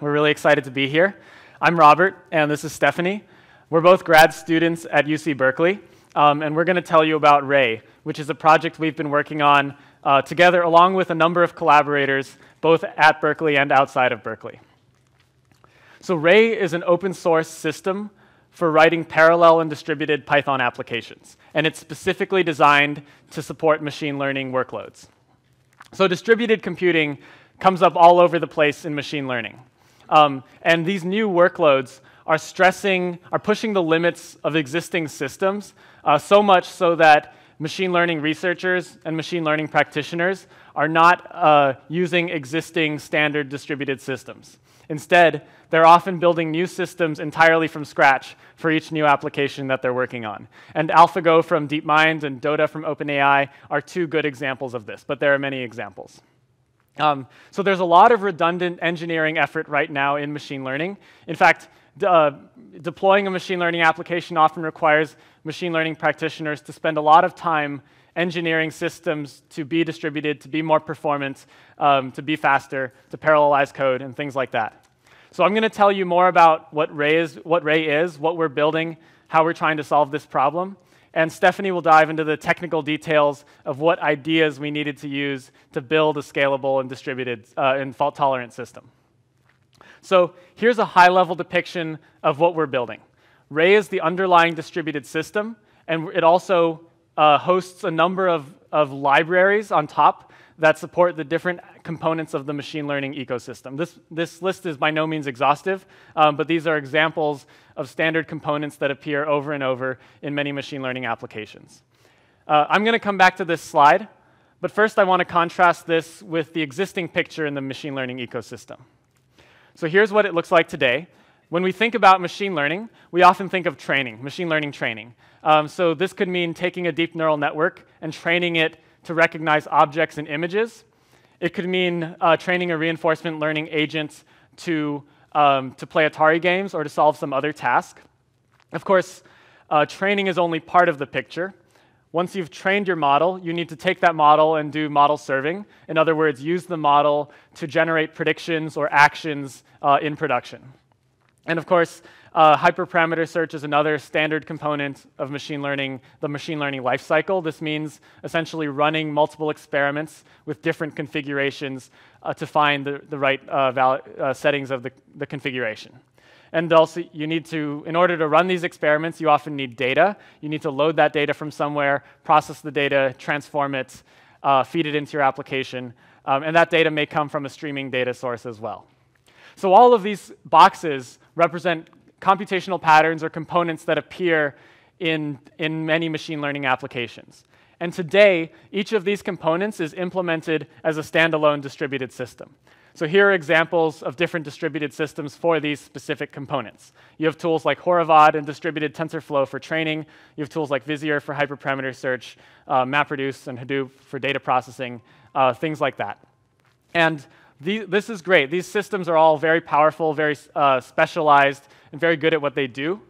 We're really excited to be here. I'm Robert, and this is Stephanie. We're both grad students at UC Berkeley, um, and we're going to tell you about Ray, which is a project we've been working on uh, together along with a number of collaborators, both at Berkeley and outside of Berkeley. So, Ray is an open source system for writing parallel and distributed Python applications, and it's specifically designed to support machine learning workloads. So, distributed computing comes up all over the place in machine learning. Um, and these new workloads are stressing, are pushing the limits of existing systems uh, so much so that machine learning researchers and machine learning practitioners are not uh, using existing standard distributed systems. Instead, they're often building new systems entirely from scratch for each new application that they're working on. And AlphaGo from DeepMind and Dota from OpenAI are two good examples of this, but there are many examples. Um, so there's a lot of redundant engineering effort right now in machine learning. In fact, uh, deploying a machine learning application often requires machine learning practitioners to spend a lot of time engineering systems to be distributed, to be more performant, um, to be faster, to parallelize code, and things like that. So I'm going to tell you more about what Ray is, what Ray is, what we're building, how we're trying to solve this problem. And Stephanie will dive into the technical details of what ideas we needed to use to build a scalable and distributed uh, and fault tolerant system. So here's a high level depiction of what we're building. Ray is the underlying distributed system, and it also uh, hosts a number of, of libraries on top that support the different components of the machine learning ecosystem. This, this list is by no means exhaustive, um, but these are examples of standard components that appear over and over in many machine learning applications. Uh, I'm going to come back to this slide, but first I want to contrast this with the existing picture in the machine learning ecosystem. So here's what it looks like today. When we think about machine learning, we often think of training, machine learning training. Um, so this could mean taking a deep neural network and training it to recognize objects and images. It could mean uh, training a reinforcement learning agent to, um, to play Atari games or to solve some other task. Of course, uh, training is only part of the picture. Once you've trained your model, you need to take that model and do model serving. In other words, use the model to generate predictions or actions uh, in production. And of course, uh, hyperparameter search is another standard component of machine learning, the machine learning lifecycle. This means essentially running multiple experiments with different configurations uh, to find the, the right uh, uh, settings of the, the configuration. And also, you need to, in order to run these experiments, you often need data. You need to load that data from somewhere, process the data, transform it, uh, feed it into your application. Um, and that data may come from a streaming data source as well. So all of these boxes represent computational patterns or components that appear in, in many machine learning applications. And today, each of these components is implemented as a standalone distributed system. So here are examples of different distributed systems for these specific components. You have tools like Horovod and distributed TensorFlow for training. You have tools like Vizier for hyperparameter search, uh, MapReduce and Hadoop for data processing, uh, things like that. And this is great. These systems are all very powerful, very uh, specialized, and very good at what they do.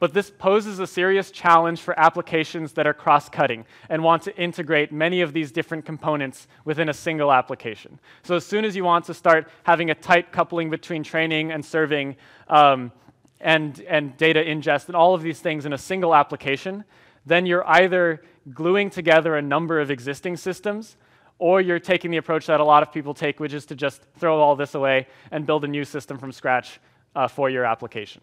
But this poses a serious challenge for applications that are cross cutting and want to integrate many of these different components within a single application. So, as soon as you want to start having a tight coupling between training and serving um, and, and data ingest and all of these things in a single application, then you're either gluing together a number of existing systems or you're taking the approach that a lot of people take, which is to just throw all this away and build a new system from scratch uh, for your application.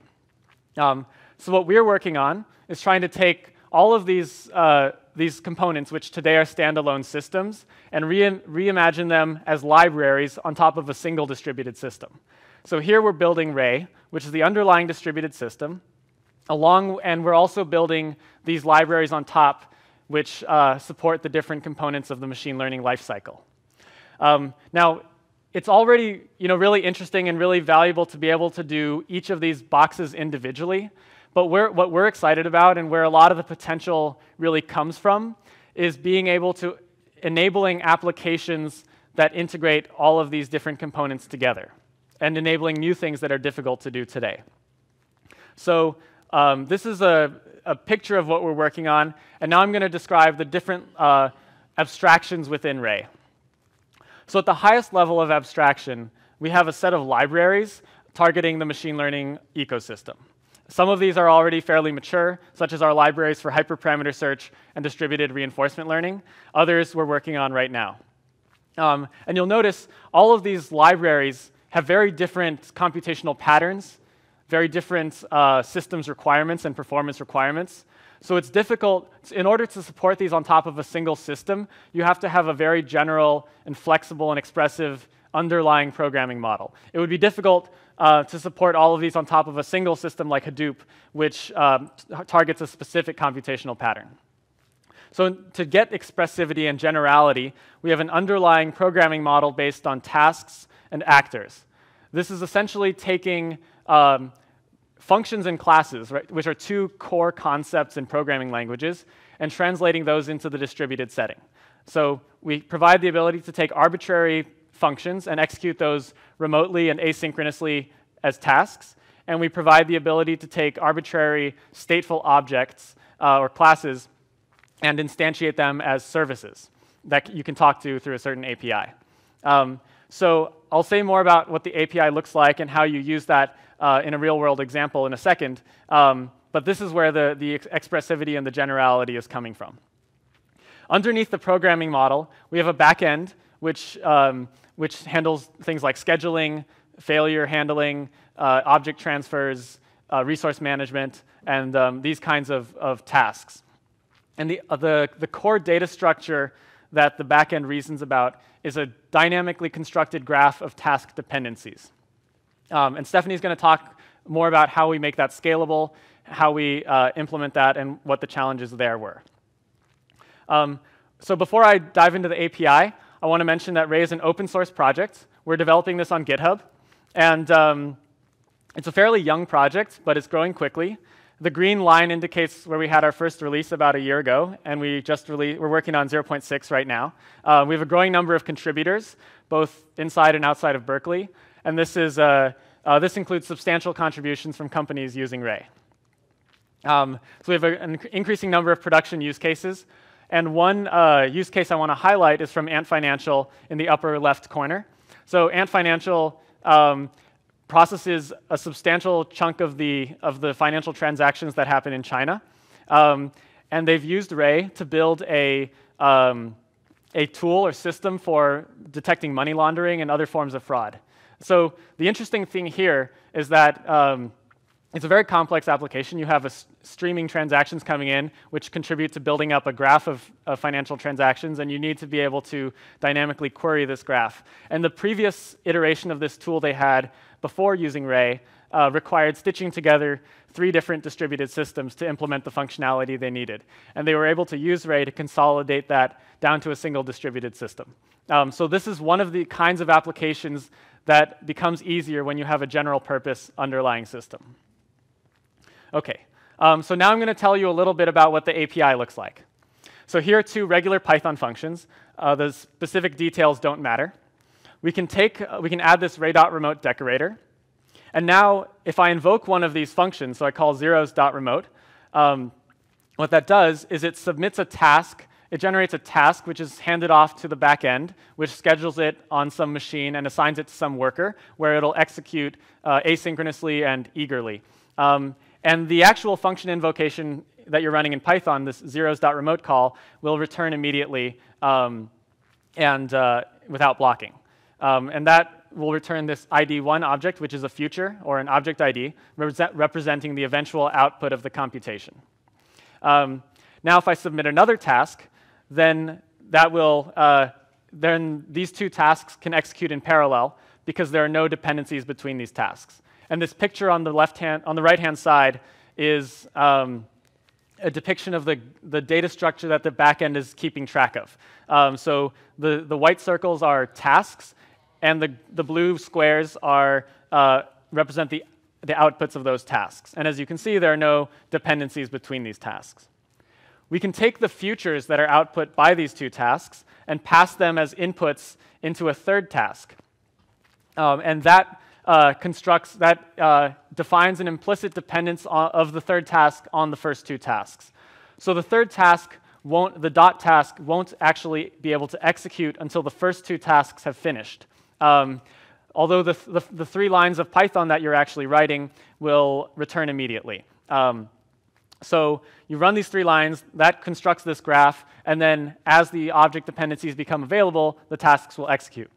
Um, so what we're working on is trying to take all of these, uh, these components, which today are standalone systems, and re reimagine them as libraries on top of a single distributed system. So here we're building Ray, which is the underlying distributed system, along, and we're also building these libraries on top, which uh, support the different components of the machine learning lifecycle. Um, now, it's already you know, really interesting and really valuable to be able to do each of these boxes individually. But we're, what we're excited about and where a lot of the potential really comes from is being able to enabling applications that integrate all of these different components together and enabling new things that are difficult to do today. So um, this is a, a, picture of what we're working on, and now I'm going to describe the different uh, abstractions within Ray. So at the highest level of abstraction, we have a set of libraries targeting the machine learning ecosystem. Some of these are already fairly mature, such as our libraries for hyperparameter search and distributed reinforcement learning. Others we're working on right now. Um, and you'll notice all of these libraries have very different computational patterns, very different uh, systems requirements and performance requirements. So it's difficult, in order to support these on top of a single system, you have to have a very general and flexible and expressive underlying programming model. It would be difficult uh, to support all of these on top of a single system like Hadoop, which um, targets a specific computational pattern. So to get expressivity and generality, we have an underlying programming model based on tasks and actors. This is essentially taking um, functions and classes, right, which are two core concepts in programming languages, and translating those into the distributed setting. So we provide the ability to take arbitrary functions and execute those remotely and asynchronously as tasks, and we provide the ability to take arbitrary stateful objects uh, or classes and instantiate them as services that you can talk to through a certain API. Um, so I'll say more about what the API looks like and how you use that uh, in a real world example in a second. Um, but this is where the, the expressivity and the generality is coming from. Underneath the programming model, we have a backend which, um, which handles things like scheduling, failure handling, uh, object transfers, uh, resource management, and um, these kinds of, of tasks. And the, uh, the, the core data structure that the backend reasons about is a dynamically constructed graph of task dependencies. Um, and Stephanie's going to talk more about how we make that scalable, how we uh, implement that, and what the challenges there were. Um, so before I dive into the API, I want to mention that Ray is an open source project. We're developing this on GitHub. And um, it's a fairly young project, but it's growing quickly. The green line indicates where we had our first release about a year ago, and we just released, we're working on 0.6 right now. Uh, we have a growing number of contributors, both inside and outside of Berkeley, and this, is, uh, uh, this includes substantial contributions from companies using Ray. Um, so we have an increasing number of production use cases, and one uh, use case I want to highlight is from Ant Financial in the upper left corner. So Ant Financial um, processes a substantial chunk of the, of the financial transactions that happen in China. Um, and they've used Ray to build a, um, a tool or system for detecting money laundering and other forms of fraud. So the interesting thing here is that um, it's a very complex application. You have streaming transactions coming in, which contribute to building up a graph of, of, financial transactions, and you need to be able to dynamically query this graph. And the previous iteration of this tool they had before using Ray uh, required stitching together three different distributed systems to implement the functionality they needed. And they were able to use Ray to consolidate that down to a single distributed system. Um, so this is one of the kinds of applications that becomes easier when you have a general purpose underlying system. Okay, um, so now I'm going to tell you a little bit about what the API looks like. So here are two regular Python functions. Uh, the specific details don't matter we can take, uh, we can add this ray.remote decorator. And now, if I invoke one of these functions, so I call zeros.remote, um, what that does is it submits a task. It generates a task which is handed off to the back end, which schedules it on some machine and assigns it to some worker, where it'll execute uh, asynchronously and eagerly. Um, and the actual function invocation that you're running in Python, this zeros.remote call, will return immediately um, and uh, without blocking. Um, and that will return this ID1 object, which is a future or an object ID, represent, representing the eventual output of the computation. Um, now, if I submit another task, then that will uh, then these two tasks can execute in parallel because there are no dependencies between these tasks. And this picture on the left hand, on the right hand side, is um, a depiction of the, the data structure that the backend is keeping track of. Um, so the, the white circles are tasks, and the, the blue squares are, uh, represent the, the outputs of those tasks. And as you can see, there are no dependencies between these tasks. We can take the futures that are output by these two tasks and pass them as inputs into a third task. Um, and that uh, constructs, that uh, defines an implicit dependence of the third task on the first two tasks. So the third task won't, the dot task won't actually be able to execute until the first two tasks have finished. Um, although the, the, the, three lines of Python that you're actually writing will return immediately. Um, so you run these three lines, that constructs this graph, and then as the object dependencies become available, the tasks will execute.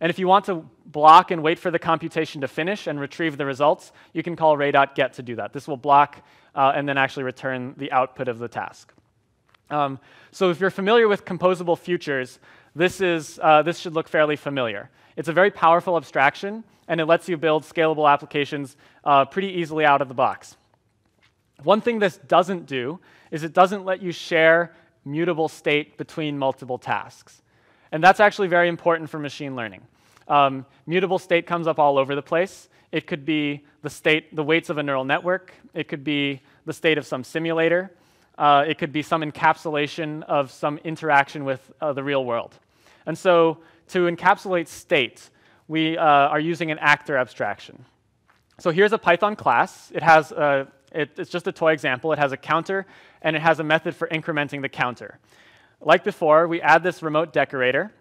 And if you want to block and wait for the computation to finish and retrieve the results, you can call ray.get to do that. This will block uh, and then actually return the output of the task. Um, so if you're familiar with composable futures, this, is, uh, this should look fairly familiar. It's a very powerful abstraction, and it lets you build scalable applications uh, pretty easily out of the box. One thing this doesn't do is it doesn't let you share mutable state between multiple tasks. And that's actually very important for machine learning. Um, mutable state comes up all over the place. It could be the state, the weights of a neural network. It could be the state of some simulator. Uh, it could be some encapsulation of some interaction with uh, the real world. And so to encapsulate state, we uh, are using an actor abstraction. So here's a Python class. It has a, it, it's just a toy example. It has a counter, and it has a method for incrementing the counter. Like before, we add this remote decorator,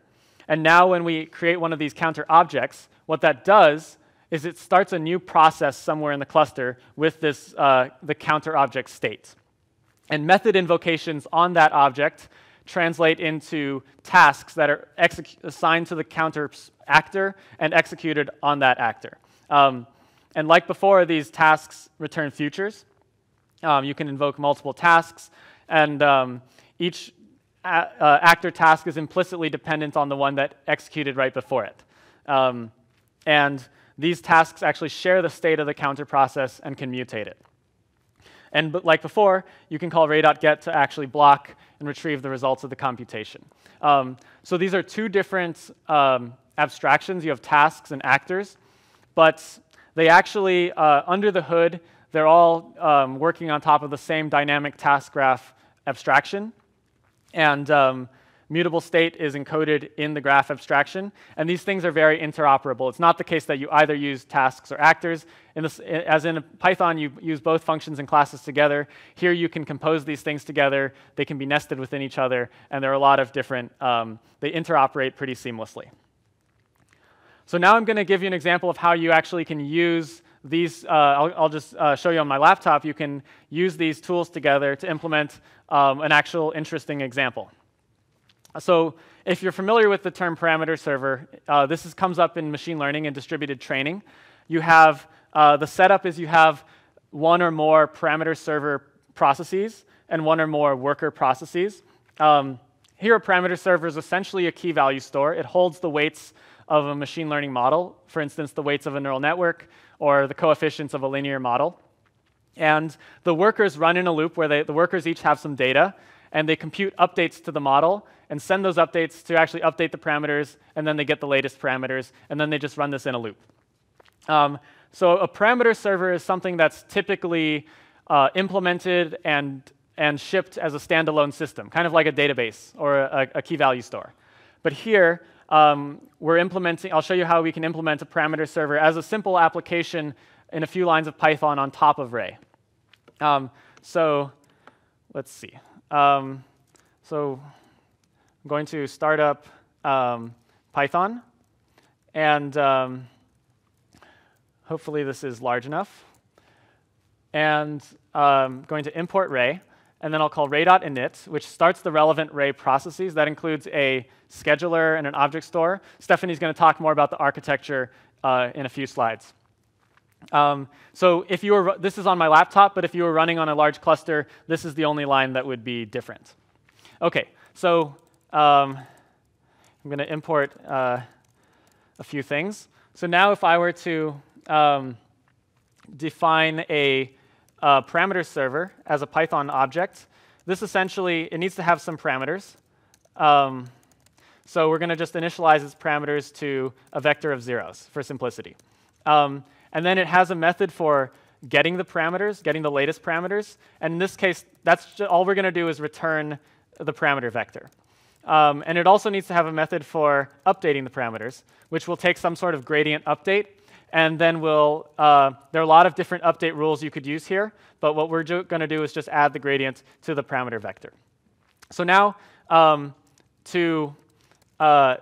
and now when we create one of these counter objects, what that does is it starts a new process somewhere in the cluster with this, uh, the counter object state. And method invocations on that object translate into tasks that are assigned to the counter actor and executed on that actor. Um, and like before, these tasks return futures. Um, you can invoke multiple tasks, and um, each uh, actor task is implicitly dependent on the one that executed right before it. Um, and these tasks actually share the state of the counter process and can mutate it. And like before, you can call ray.get to actually block and retrieve the results of the computation. Um, so these are two different um, abstractions. You have tasks and actors, but they actually, uh, under the hood, they're all um, working on top of the same dynamic task graph abstraction. And um, mutable state is encoded in the graph abstraction. And these things are very interoperable. It's not the case that you either use tasks or actors. In this, as in Python, you use both functions and classes together. Here, you can compose these things together. They can be nested within each other. And there are a lot of different, um, they interoperate pretty seamlessly. So now I'm going to give you an example of how you actually can use these, uh, I'll, I'll, just uh, show you on my laptop, you can use these tools together to implement um, an actual interesting example. So if you're familiar with the term parameter server, uh, this is, comes up in machine learning and distributed training. You have, uh, the setup is you have one or more parameter server processes and one or more worker processes. Um, here, a parameter server is essentially a key value store. It holds the weights of a machine learning model, for instance, the weights of a neural network or the coefficients of a linear model. And the workers run in a loop where they, the workers each have some data, and they compute updates to the model and send those updates to actually update the parameters, and then they get the latest parameters, and then they just run this in a loop. Um, so a parameter server is something that's typically uh, implemented and, and shipped as a standalone system, kind of like a database or a, a key value store. But here, um, we're implementing, I'll show you how we can implement a parameter server as a simple application in a few lines of Python on top of Ray. Um, so let's see. Um, so I'm going to start up um, Python, and um, hopefully this is large enough. And I'm um, going to import Ray, and then I'll call ray.init, which starts the relevant Ray processes. That includes a scheduler and an object store. Stephanie's going to talk more about the architecture uh, in a few slides. Um, so if you were, this is on my laptop, but if you were running on a large cluster, this is the only line that would be different. Okay, so um, I'm going to import uh, a few things. So now if I were to um, define a, a parameter server as a Python object, this essentially, it needs to have some parameters. Um, so we're going to just initialize its parameters to a vector of zeros for simplicity. Um, and then it has a method for getting the parameters, getting the latest parameters. And in this case, that's all we're going to do is return the parameter vector. Um, and it also needs to have a method for updating the parameters, which will take some sort of gradient update. And then we'll, uh, there are a lot of different update rules you could use here, but what we're going to do is just add the gradient to the parameter vector. So now, um, to uh,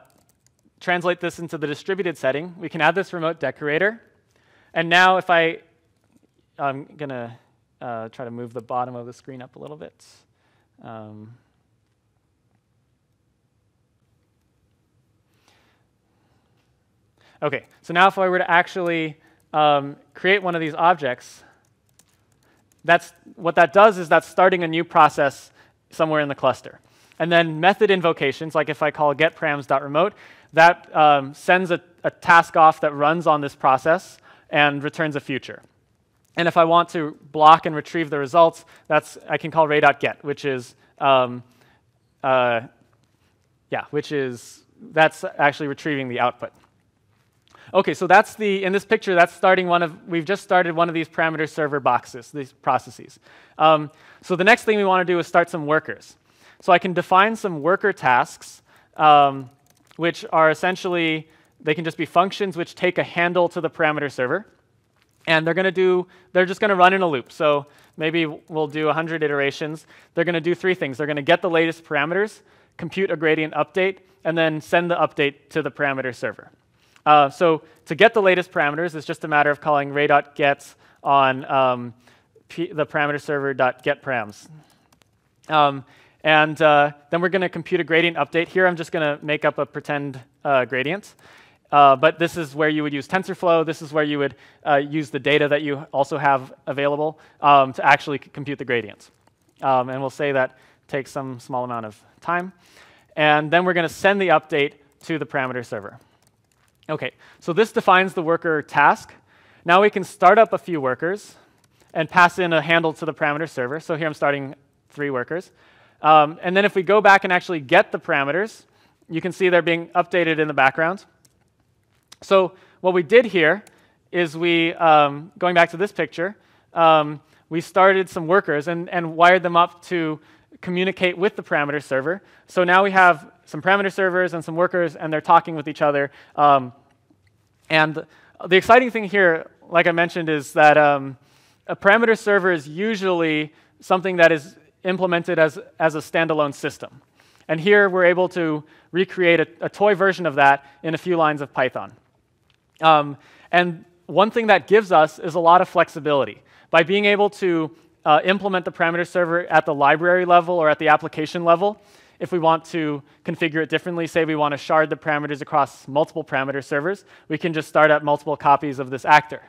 translate this into the distributed setting, we can add this remote decorator. And now if I, I'm going to uh, try to move the bottom of the screen up a little bit. Um, okay, so now if I were to actually um, create one of these objects, that's, what that does is that's starting a new process somewhere in the cluster. And then method invocations, like if I call getparams.remote, that um, sends a, a task off that runs on this process and returns a future. And if I want to block and retrieve the results, that's I can call ray.get, which is um, uh, yeah, which is that's actually retrieving the output. Okay, so that's the in this picture that's starting one of we've just started one of these parameter server boxes, these processes. Um, so the next thing we want to do is start some workers. So I can define some worker tasks, um, which are essentially they can just be functions which take a handle to the parameter server. And they're going to do they're just going to run in a loop. So maybe we'll do 100 iterations. They're going to do three things. They're going to get the latest parameters compute a gradient update and then send the update to the parameter server uh, so to get the latest parameters it's just a matter of calling ray.gets on um, the parameter server.getParams um, and uh, then we're going to compute a gradient update here i'm just going to make up a pretend uh, gradient uh, but this is where you would use TensorFlow. This is where you would uh, use the data that you also have available um, to actually compute the gradients. Um, and we'll say that takes some small amount of time. And then we're going to send the update to the parameter server. OK, so this defines the worker task. Now we can start up a few workers and pass in a handle to the parameter server. So here I'm starting three workers. Um, and then if we go back and actually get the parameters, you can see they're being updated in the background. So what we did here is we, um, going back to this picture, um, we started some workers and, and wired them up to communicate with the parameter server. So now we have some parameter servers and some workers, and they're talking with each other. Um, and the exciting thing here, like I mentioned, is that um, a parameter server is usually something that is implemented as, as a standalone system. And here we're able to recreate a, a toy version of that in a few lines of Python. Um, and one thing that gives us is a lot of flexibility. By being able to uh, implement the parameter server at the library level or at the application level, if we want to configure it differently, say we want to shard the parameters across multiple parameter servers, we can just start up multiple copies of this actor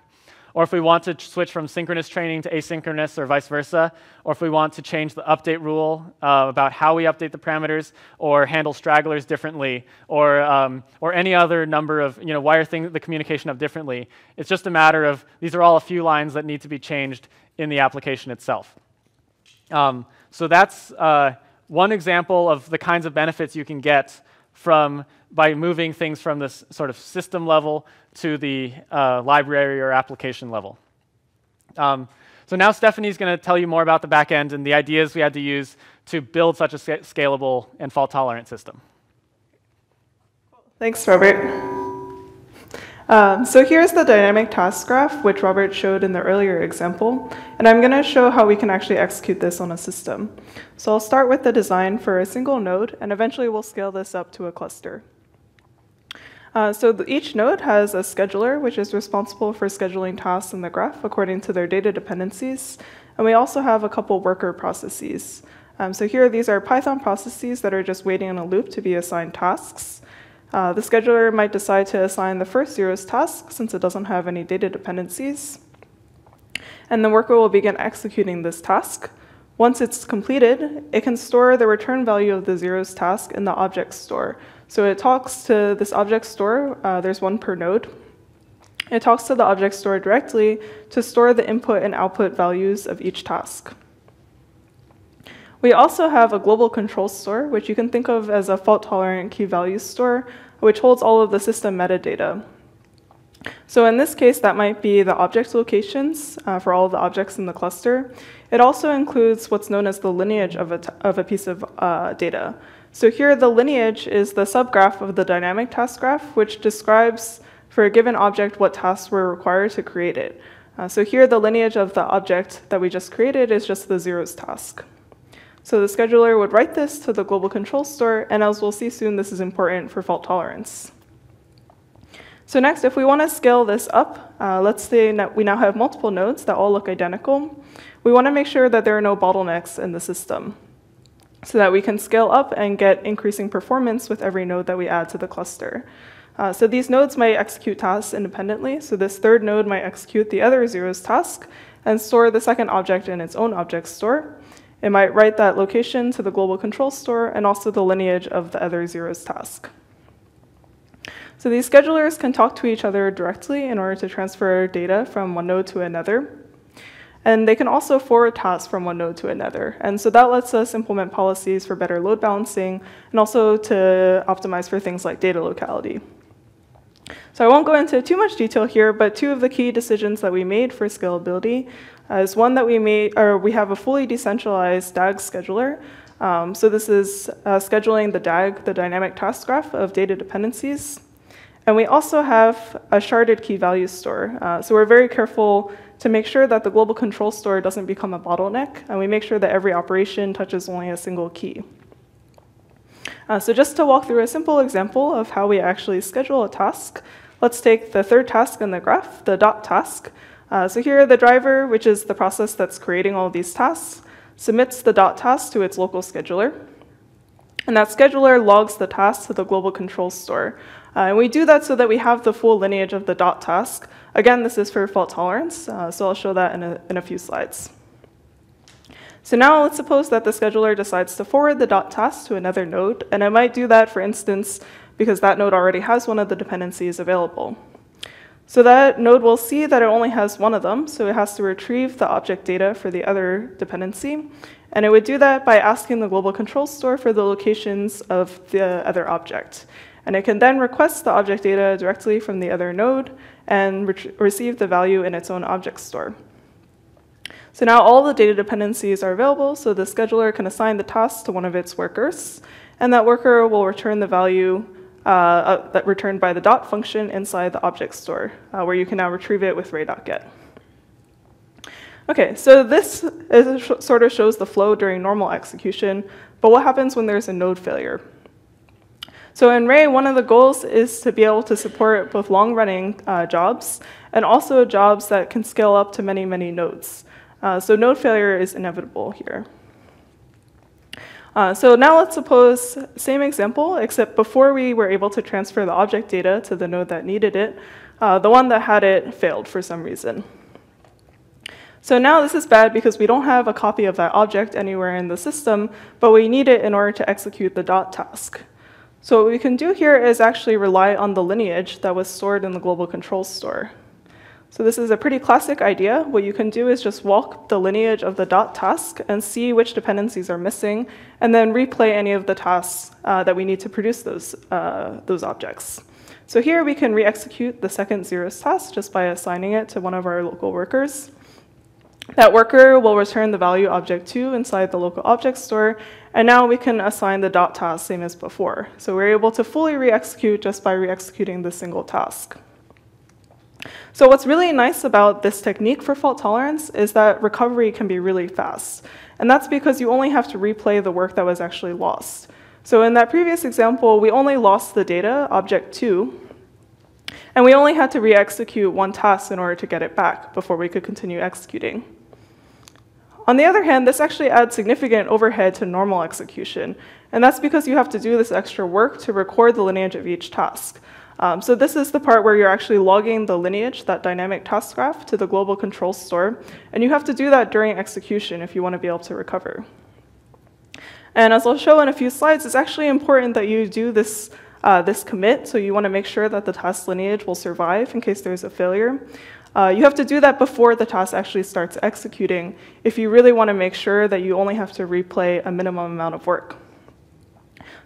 or if we want to switch from synchronous training to asynchronous or vice versa, or if we want to change the update rule uh, about how we update the parameters or handle stragglers differently, or, um, or any other number of, you know, wire thing, the communication up differently. It's just a matter of, these are all a few lines that need to be changed in the application itself. Um, so that's uh, one example of the kinds of benefits you can get from by moving things from this sort of system level to the uh, library or application level. Um, so now Stephanie's going to tell you more about the backend and the ideas we had to use to build such a scalable and fault-tolerant system. Thanks, Robert. Um, so here's the dynamic task graph, which Robert showed in the earlier example, and I'm going to show how we can actually execute this on a system. So I'll start with the design for a single node, and eventually we'll scale this up to a cluster. Uh, so each node has a scheduler, which is responsible for scheduling tasks in the graph according to their data dependencies, and we also have a couple worker processes. Um, so here, these are Python processes that are just waiting in a loop to be assigned tasks. Uh, the scheduler might decide to assign the first zeros task since it doesn't have any data dependencies. And the worker will begin executing this task. Once it's completed, it can store the return value of the zeros task in the object store. So it talks to this object store, uh, there's one per node. It talks to the object store directly to store the input and output values of each task. We also have a global control store, which you can think of as a fault-tolerant key value store, which holds all of the system metadata. So in this case, that might be the object locations uh, for all of the objects in the cluster. It also includes what's known as the lineage of a, of a piece of uh, data. So here, the lineage is the subgraph of the dynamic task graph, which describes for a given object what tasks were required to create it. Uh, so here, the lineage of the object that we just created is just the zeros task. So the scheduler would write this to the global control store, and as we'll see soon, this is important for fault tolerance. So next, if we want to scale this up, uh, let's say that we now have multiple nodes that all look identical. We want to make sure that there are no bottlenecks in the system so that we can scale up and get increasing performance with every node that we add to the cluster. Uh, so these nodes might execute tasks independently. So this third node might execute the other zero's task and store the second object in its own object store. It might write that location to the global control store and also the lineage of the other zero's task. So these schedulers can talk to each other directly in order to transfer data from one node to another. And they can also forward tasks from one node to another. And so that lets us implement policies for better load balancing and also to optimize for things like data locality. So I won't go into too much detail here, but two of the key decisions that we made for scalability is one that we made, or we have a fully decentralized DAG scheduler. Um, so this is uh, scheduling the DAG, the dynamic task graph of data dependencies. And we also have a sharded key value store. Uh, so we're very careful to make sure that the global control store doesn't become a bottleneck, and we make sure that every operation touches only a single key. Uh, so just to walk through a simple example of how we actually schedule a task, let's take the third task in the graph, the dot task. Uh, so here the driver, which is the process that's creating all these tasks, submits the dot task to its local scheduler. And that scheduler logs the task to the global control store. Uh, and we do that so that we have the full lineage of the dot task. Again, this is for fault tolerance, uh, so I'll show that in a, in a few slides. So now let's suppose that the scheduler decides to forward the dot task to another node, and it might do that, for instance, because that node already has one of the dependencies available. So that node will see that it only has one of them, so it has to retrieve the object data for the other dependency, and it would do that by asking the global control store for the locations of the other object. And it can then request the object data directly from the other node and re receive the value in its own object store. So now all the data dependencies are available, so the scheduler can assign the task to one of its workers, and that worker will return the value uh, uh, that returned by the dot function inside the object store, uh, where you can now retrieve it with ray.get. Okay, so this sh sort of shows the flow during normal execution, but what happens when there's a node failure? So in Ray, one of the goals is to be able to support both long-running uh, jobs and also jobs that can scale up to many, many nodes. Uh, so node failure is inevitable here. Uh, so now let's suppose same example, except before we were able to transfer the object data to the node that needed it, uh, the one that had it failed for some reason. So now this is bad because we don't have a copy of that object anywhere in the system, but we need it in order to execute the dot task. So what we can do here is actually rely on the lineage that was stored in the global control store. So this is a pretty classic idea. What you can do is just walk the lineage of the dot task and see which dependencies are missing, and then replay any of the tasks uh, that we need to produce those, uh, those objects. So here we can re-execute the second zeros task just by assigning it to one of our local workers. That worker will return the value object 2 inside the local object store, and now we can assign the dot task same as before. So we're able to fully re-execute just by re-executing the single task. So what's really nice about this technique for fault tolerance is that recovery can be really fast. And that's because you only have to replay the work that was actually lost. So in that previous example, we only lost the data, object 2, and we only had to re-execute one task in order to get it back before we could continue executing. On the other hand, this actually adds significant overhead to normal execution, and that's because you have to do this extra work to record the lineage of each task. Um, so this is the part where you're actually logging the lineage, that dynamic task graph, to the global control store. And you have to do that during execution if you want to be able to recover. And as I'll show in a few slides, it's actually important that you do this, uh, this commit. So you want to make sure that the task lineage will survive in case there's a failure. Uh, you have to do that before the task actually starts executing if you really want to make sure that you only have to replay a minimum amount of work.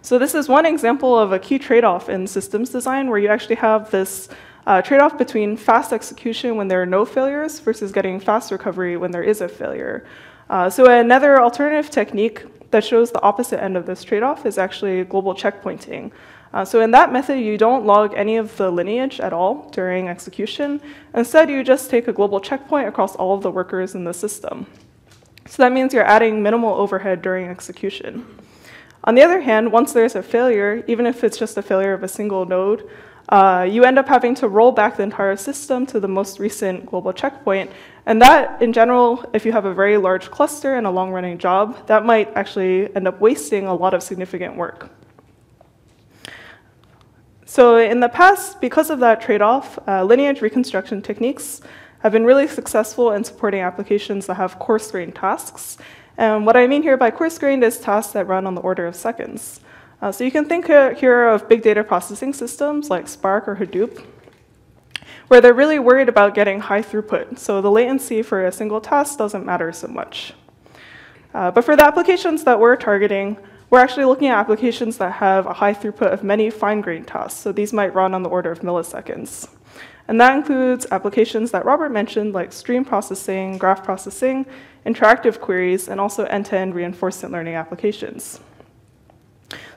So this is one example of a key trade-off in systems design where you actually have this uh, trade-off between fast execution when there are no failures versus getting fast recovery when there is a failure. Uh, so another alternative technique that shows the opposite end of this trade-off is actually global checkpointing. Uh, so in that method, you don't log any of the lineage at all during execution. Instead, you just take a global checkpoint across all of the workers in the system. So that means you're adding minimal overhead during execution. On the other hand, once there's a failure, even if it's just a failure of a single node, uh, you end up having to roll back the entire system to the most recent global checkpoint. And that, in general, if you have a very large cluster and a long running job, that might actually end up wasting a lot of significant work. So, in the past, because of that trade off, uh, lineage reconstruction techniques have been really successful in supporting applications that have coarse grained tasks. And what I mean here by coarse grained is tasks that run on the order of seconds. Uh, so you can think here of big data processing systems like Spark or Hadoop, where they're really worried about getting high throughput. So the latency for a single task doesn't matter so much. Uh, but for the applications that we're targeting, we're actually looking at applications that have a high throughput of many fine-grained tasks. So these might run on the order of milliseconds. And that includes applications that Robert mentioned, like stream processing, graph processing, interactive queries, and also end-to-end reinforcement learning applications.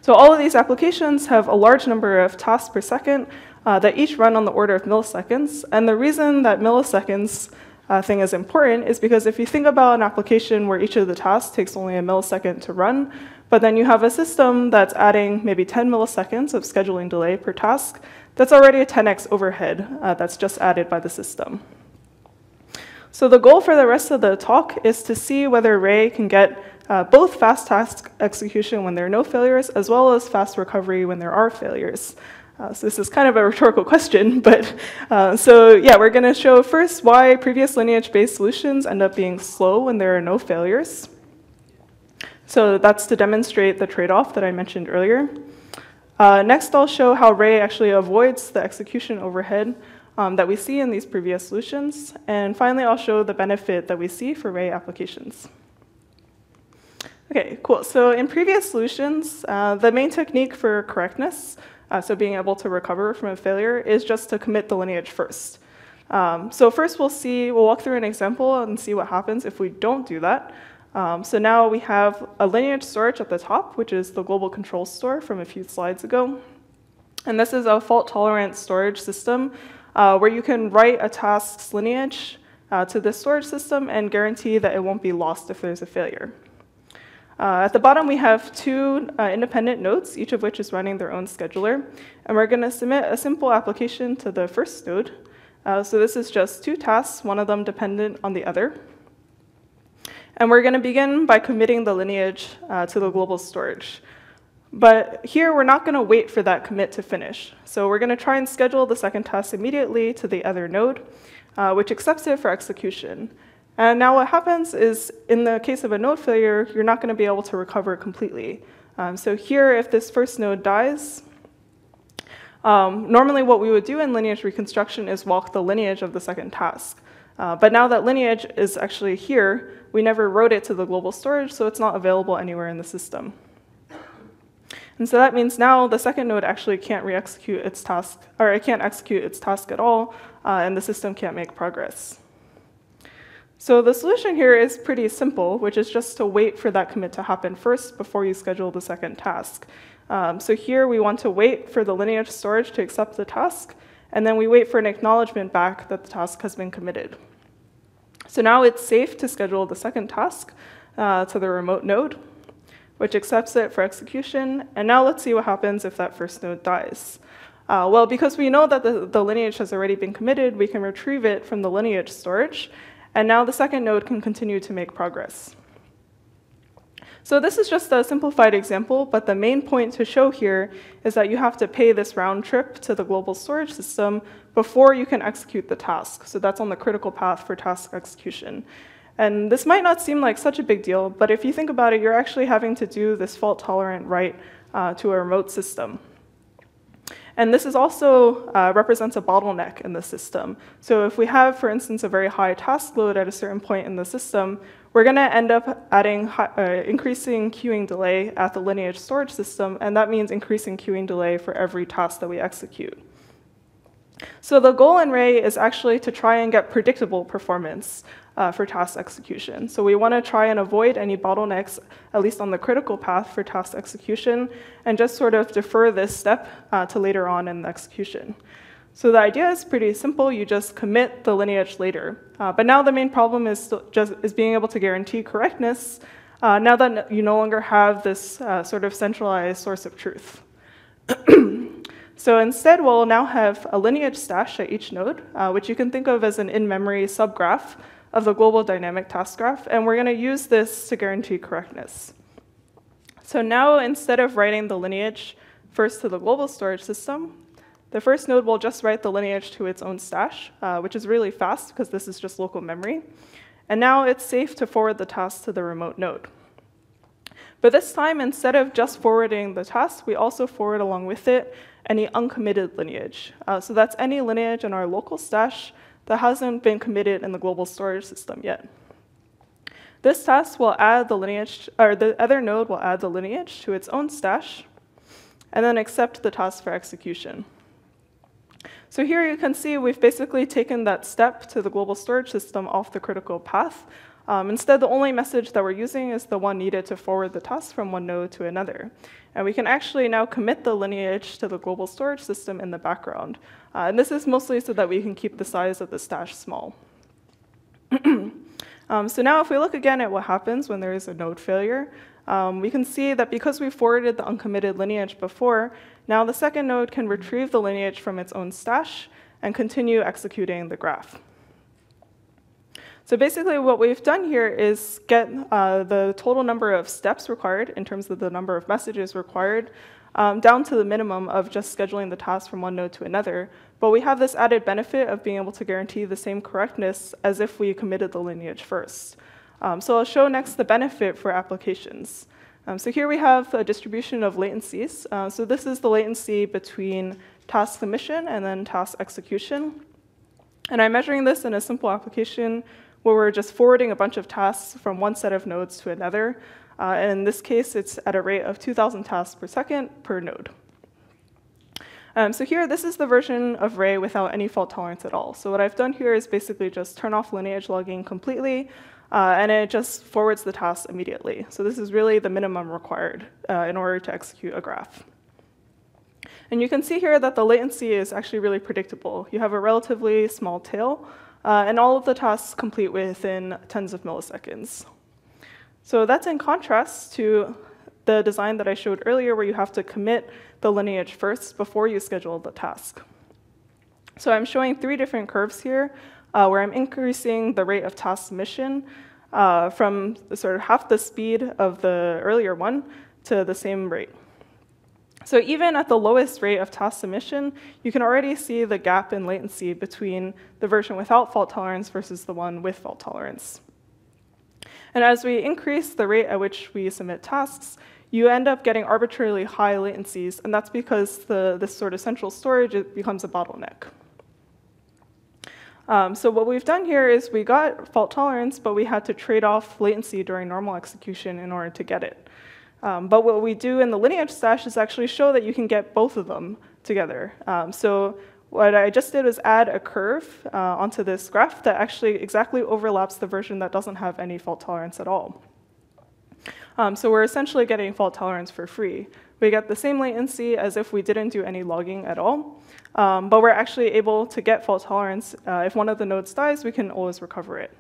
So all of these applications have a large number of tasks per second uh, that each run on the order of milliseconds. And the reason that milliseconds uh, thing is important is because if you think about an application where each of the tasks takes only a millisecond to run, but then you have a system that's adding maybe 10 milliseconds of scheduling delay per task, that's already a 10x overhead uh, that's just added by the system. So the goal for the rest of the talk is to see whether Ray can get uh, both fast task execution when there are no failures, as well as fast recovery when there are failures. Uh, so this is kind of a rhetorical question, but uh, so yeah, we're going to show first why previous lineage-based solutions end up being slow when there are no failures. So that's to demonstrate the trade-off that I mentioned earlier. Uh, next, I'll show how Ray actually avoids the execution overhead um, that we see in these previous solutions. And finally, I'll show the benefit that we see for Ray applications. Okay, cool. So in previous solutions, uh, the main technique for correctness, uh, so being able to recover from a failure, is just to commit the lineage first. Um, so first we'll see, we'll walk through an example and see what happens if we don't do that. Um, so now we have a lineage storage at the top, which is the global control store from a few slides ago. And this is a fault-tolerant storage system uh, where you can write a task's lineage uh, to this storage system and guarantee that it won't be lost if there's a failure. Uh, at the bottom, we have two uh, independent nodes, each of which is running their own scheduler. And we're going to submit a simple application to the first node. Uh, so this is just two tasks, one of them dependent on the other. And we're going to begin by committing the lineage uh, to the global storage. But here, we're not going to wait for that commit to finish. So we're going to try and schedule the second task immediately to the other node, uh, which accepts it for execution. And now what happens is, in the case of a node failure, you're not going to be able to recover completely. Um, so here, if this first node dies, um, normally what we would do in lineage reconstruction is walk the lineage of the second task. Uh, but now that lineage is actually here, we never wrote it to the global storage, so it's not available anywhere in the system. And so that means now the second node actually can't re-execute its task, or it can't execute its task at all, uh, and the system can't make progress. So the solution here is pretty simple, which is just to wait for that commit to happen first before you schedule the second task. Um, so here we want to wait for the lineage storage to accept the task, and then we wait for an acknowledgement back that the task has been committed. So now it's safe to schedule the second task uh, to the remote node, which accepts it for execution. And now let's see what happens if that first node dies. Uh, well, because we know that the, the lineage has already been committed, we can retrieve it from the lineage storage. And now the second node can continue to make progress. So this is just a simplified example, but the main point to show here is that you have to pay this round trip to the global storage system before you can execute the task. So that's on the critical path for task execution. And this might not seem like such a big deal, but if you think about it, you're actually having to do this fault-tolerant write uh, to a remote system. And this is also uh, represents a bottleneck in the system. So if we have, for instance, a very high task load at a certain point in the system, we're going to end up adding uh, increasing queuing delay at the lineage storage system, and that means increasing queuing delay for every task that we execute. So the goal in Ray is actually to try and get predictable performance uh, for task execution. So we want to try and avoid any bottlenecks, at least on the critical path for task execution, and just sort of defer this step uh, to later on in the execution. So the idea is pretty simple. You just commit the lineage later. Uh, but now the main problem is just is being able to guarantee correctness uh, now that you no longer have this uh, sort of centralized source of truth. so instead, we'll now have a lineage stash at each node, uh, which you can think of as an in-memory subgraph of the global dynamic task graph, and we're going to use this to guarantee correctness. So now, instead of writing the lineage first to the global storage system, the first node will just write the lineage to its own stash, uh, which is really fast because this is just local memory. And now it's safe to forward the task to the remote node. But this time, instead of just forwarding the task, we also forward along with it any uncommitted lineage. Uh, so that's any lineage in our local stash that hasn't been committed in the global storage system yet. This task will add the lineage, or the other node will add the lineage to its own stash, and then accept the task for execution. So here you can see we've basically taken that step to the global storage system off the critical path. Um, instead, the only message that we're using is the one needed to forward the task from one node to another. And we can actually now commit the lineage to the global storage system in the background. Uh, and this is mostly so that we can keep the size of the stash small. um, so now if we look again at what happens when there is a node failure, um, we can see that because we forwarded the uncommitted lineage before, now the second node can retrieve the lineage from its own stash and continue executing the graph. So basically what we've done here is get uh, the total number of steps required in terms of the number of messages required um, down to the minimum of just scheduling the task from one node to another. But we have this added benefit of being able to guarantee the same correctness as if we committed the lineage first. Um, so I'll show next the benefit for applications. Um, so here we have a distribution of latencies. Uh, so this is the latency between task submission and then task execution. And I'm measuring this in a simple application where we're just forwarding a bunch of tasks from one set of nodes to another. Uh, and in this case, it's at a rate of 2,000 tasks per second per node. Um, so here, this is the version of Ray without any fault tolerance at all. So what I've done here is basically just turn off lineage logging completely, uh, and it just forwards the task immediately. So this is really the minimum required uh, in order to execute a graph. And you can see here that the latency is actually really predictable. You have a relatively small tail, uh, and all of the tasks complete within tens of milliseconds. So that's in contrast to the design that I showed earlier where you have to commit the lineage first before you schedule the task. So I'm showing three different curves here uh, where I'm increasing the rate of task submission uh, from sort of half the speed of the earlier one to the same rate. So even at the lowest rate of task submission, you can already see the gap in latency between the version without fault tolerance versus the one with fault tolerance. And as we increase the rate at which we submit tasks, you end up getting arbitrarily high latencies, and that's because the, this sort of central storage becomes a bottleneck. Um, so what we've done here is we got fault tolerance, but we had to trade off latency during normal execution in order to get it. Um, but what we do in the lineage stash is actually show that you can get both of them together. Um, so what I just did was add a curve uh, onto this graph that actually exactly overlaps the version that doesn't have any fault tolerance at all. Um, so we're essentially getting fault tolerance for free. We get the same latency as if we didn't do any logging at all, um, but we're actually able to get fault tolerance. Uh, if one of the nodes dies, we can always recover it.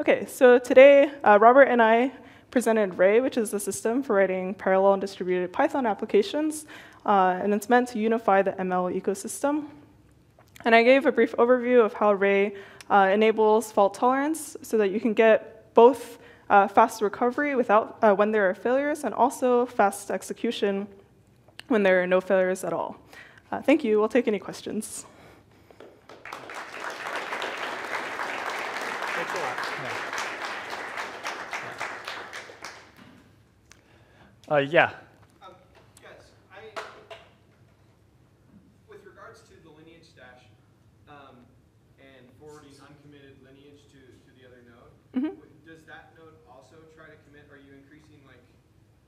Okay, so today, uh, Robert and I presented Ray, which is a system for writing parallel and distributed Python applications, uh, and it's meant to unify the ML ecosystem. And I gave a brief overview of how Ray uh, enables fault tolerance so that you can get both uh, fast recovery without, uh, when there are failures and also fast execution when there are no failures at all. Uh, thank you. We'll take any questions. Uh, yeah. Um, yes, I, with regards to the lineage stash um, and forwarding uncommitted lineage to, to the other node, Mhm. does that node also try to commit? Are you increasing like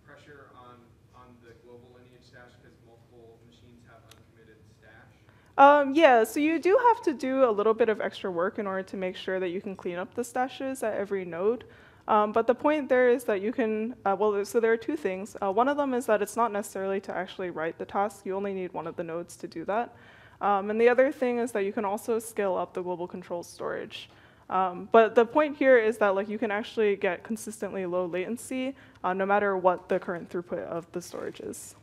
pressure on on the global lineage stash because multiple machines have uncommitted stash? Um, yeah, so you do have to do a little bit of extra work in order to make sure that you can clean up the stashes at every node. Um, but the point there is that you can, uh, well, so there are two things. Uh, one of them is that it's not necessarily to actually write the task. You only need one of the nodes to do that. Um, and the other thing is that you can also scale up the global control storage. Um, but the point here is that like you can actually get consistently low latency uh, no matter what the current throughput of the storage is.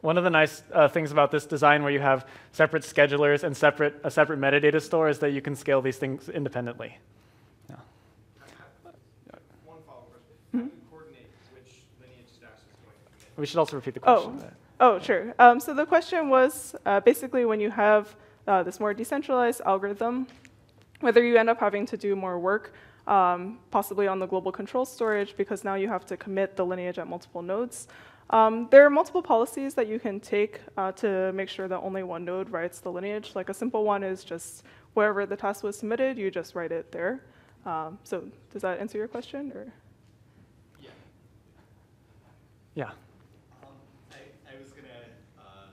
One of the nice uh, things about this design where you have separate schedulers and separate, a separate metadata store is that you can scale these things independently. Yeah. One follow-up question. How do you coordinate which lineage stash is going to commit? We should also repeat the Oh. question. Oh, sure. Um, so the question was uh, basically when you have uh, this more decentralized algorithm, whether you end up having to do more work, um, possibly on the global control storage, because now you have to commit the lineage at multiple nodes. Um, there are multiple policies that you can take uh, to make sure that only one node writes the lineage. Like a simple one is just wherever the task was submitted, you just write it there. Um, so does that answer your question? Or? Yeah. Um, I, I was gonna, uh,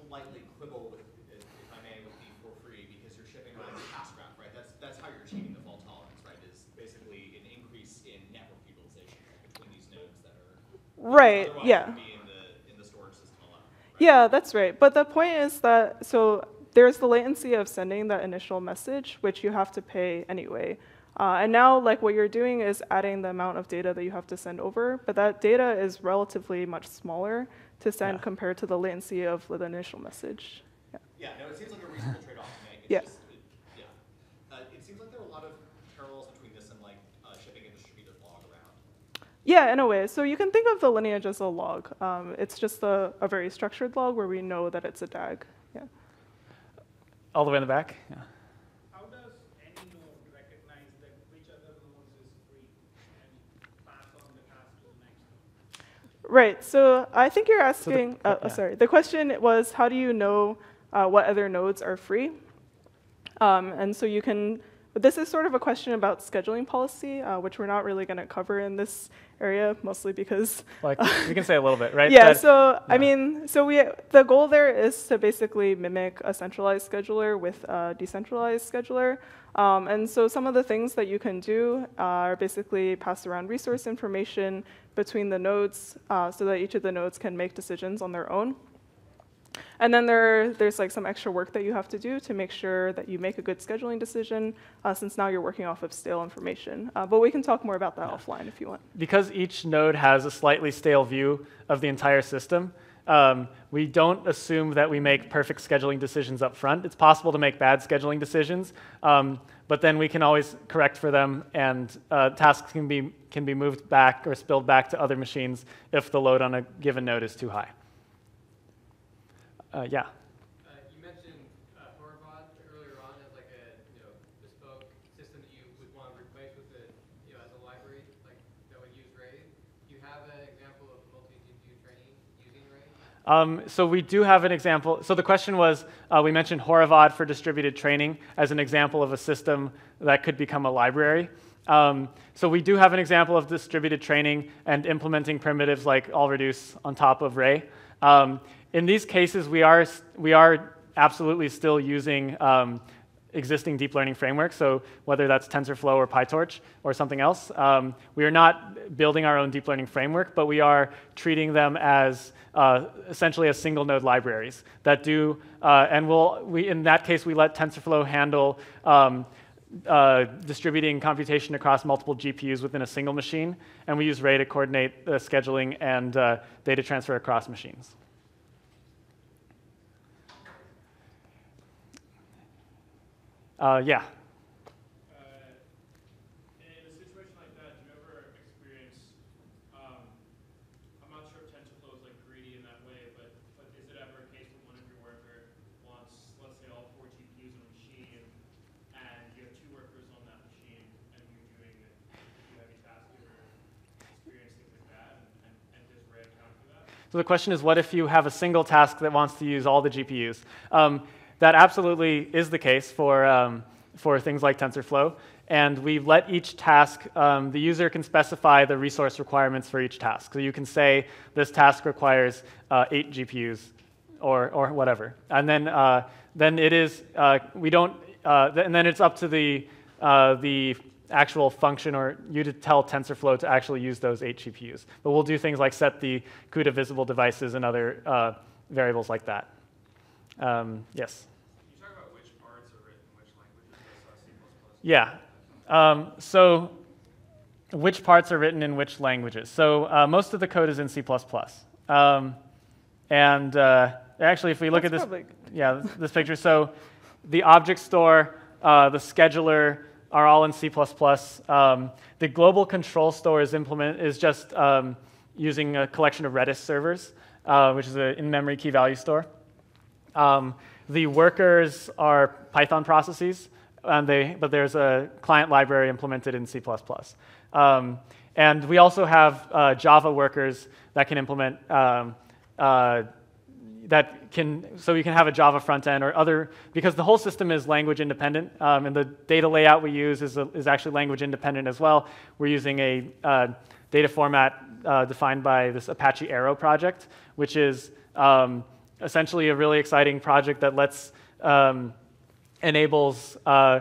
politely quibble with, if if I may, with the for free, because you're shipping around the task graph, right? That's, that's how you're achieving the fault tolerance, right? Is basically an increase in network utilization between these nodes that are. Right, otherwise yeah. in the, in the alone. right? Yeah, that's right. But the point is that so there's the latency of sending that initial message, which you have to pay anyway. Uh, and now, like what you're doing is adding the amount of data that you have to send over, but that data is relatively much smaller to send Yeah. compared to the latency of the initial message. Yeah. Yeah, no, it seems like a reasonable trade-off to make. It's Yeah. just- Yeah. Uh, it seems like there are a lot of parallels between this and like, uh, shipping a distributed log around. Yeah, in a way. So you can think of the lineage as a log. Um, it's just a, a very structured log where we know that it's a DAG. Yeah. All the way in the back? Yeah. How does any node recognize that which other nodes is free and pass on the task to the next node? Right. So I think you're the- asking. uh, yeah. Sorry. The question was, how do you know uh, what other nodes are free? Um, and so you can. This is sort of a question about scheduling policy, uh, which we're not really going to cover in this area, mostly because. Like, you can say a little bit, right? Yeah. That- so I mean, so we the goal there is to basically mimic a centralized scheduler with a decentralized scheduler. Um, and so some of the things that you can do are basically pass around resource information between the nodes uh, so that each of the nodes can make decisions on their own. And then there, there's like some extra work that you have to do to make sure that you make a good scheduling decision, uh, since now you're working off of stale information. Uh, but we can talk more about that offline if you want. because each node has a slightly stale view of the entire system, um, we don't assume that we make perfect scheduling decisions up front. It's possible to make bad scheduling decisions, um, but then we can always correct for them, and uh, tasks can be, can be moved back or spilled back to other machines if the load on a given node is too high. Uh, yeah. You mentioned earlier on as a you know bespoke system that you would want to replace with a you know as a library that would use Ray. Do you have an example of multi-GPU training using Ray? Um, so we do have an example. So the question was, uh, we mentioned Horovod for distributed training as an example of a system that could become a library. Um, so we do have an example of distributed training and implementing primitives like allreduce on top of Ray. Um, in these cases, we are, we are absolutely still using um, existing deep learning frameworks, so whether that's TensorFlow or PyTorch or something else. Um, we are not building our own deep learning framework, but we are treating them as uh, essentially as single node libraries that do, uh, and we'll, we, in that case, we let TensorFlow handle um, uh, distributing computation across multiple GPUs within a single machine, and we use Ray to coordinate the scheduling and uh, data transfer across machines. Uh, yeah. Uh, in a situation like that, do you ever experience, um, I'm not sure if TensorFlow is like greedy in that way, but, but is it ever a case where one of your worker wants, let's say, all four GPUs in a machine, and you have two workers on that machine, and you're doing a heavy tasks, you experience things like that, and, and, and does Ray account for that? So the question is, what if you have a single task that wants to use all the GPUs? Um, that absolutely is the case for, um, for things like TensorFlow. And we let each task, um, the user can specify the resource requirements for each task. So you can say this task requires uh, eight GPUs or, or whatever. And then, uh, then it is, uh, we don't, uh, th- and then it's up to the, uh, the actual function or you to tell TensorFlow to actually use those eight GPUs. But we'll do things like set the CUDA visible devices and other uh, variables like that. Um, yes. Can you talk about which parts are written in which languages? I saw C++. Yeah. Um, so which parts are written in which languages? So uh, most of the code is in C++. Um, and uh, actually, if we look That's at this, probably- yeah, this, this picture. So the object store, uh, the scheduler are all in C++. Um, the global control store is implement is just um, using a collection of Redis servers, uh, which is an in-memory key value store. Um, the workers are Python processes, and they, but there's a client library implemented in C++. Um, and we also have uh, Java workers that can implement um, uh, that can, so you can have a Java front end or other, because the whole system is language independent, um, and the data layout we use is, a, is actually language independent as well. We're using a uh, data format uh, defined by this Apache Arrow project, which is um, essentially a really exciting project that lets, um, enables uh,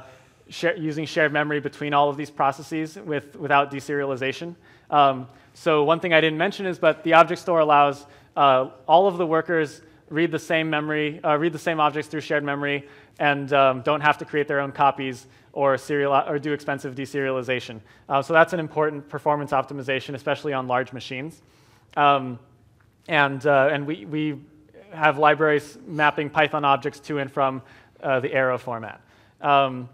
share, using shared memory between all of these processes with, without deserialization. Um, so one thing I didn't mention is, but the object store allows uh, all of the workers read the same memory, uh, read the same objects through shared memory, and um, don't have to create their own copies or, serial, or do expensive deserialization. Uh, so that's an important performance optimization, especially on large machines. Um, and uh, and we, we have libraries mapping Python objects to and from uh, the arrow format. Um,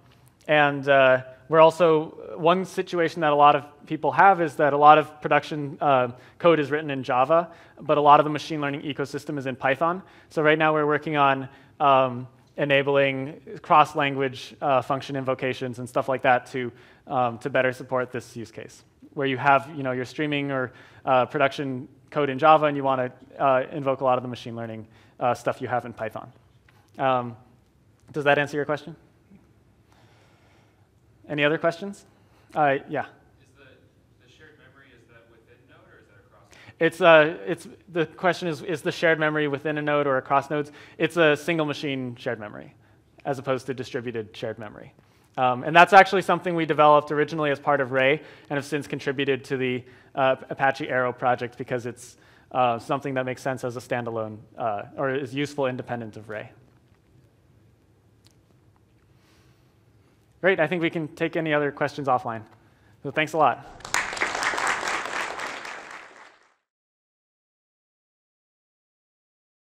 and uh, we're also, one situation that a lot of people have is that a lot of production uh, code is written in Java, but a lot of the machine learning ecosystem is in Python. So right now we're working on um, enabling cross-language uh, function invocations and stuff like that to, um, to better support this use case, where you have you know, your streaming or uh, production code in Java and you want to uh, invoke a lot of the machine learning uh, stuff you have in Python. Um, does that answer your question? Any other questions? Uh, yeah. The, the shared memory, is that within Node or is that across? It's, uh, it's, the question is, is the shared memory within a node or across nodes? It's a single machine shared memory, as opposed to distributed shared memory. Um, and that's actually something we developed originally as part of Ray and have since contributed to the uh, Apache Arrow project because it's uh, something that makes sense as a standalone uh, or is useful independent of Ray. Great, I think we can take any other questions offline. So thanks a lot.